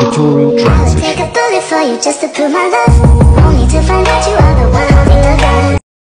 tutorial transition. Take a bullet for you just to prove my love.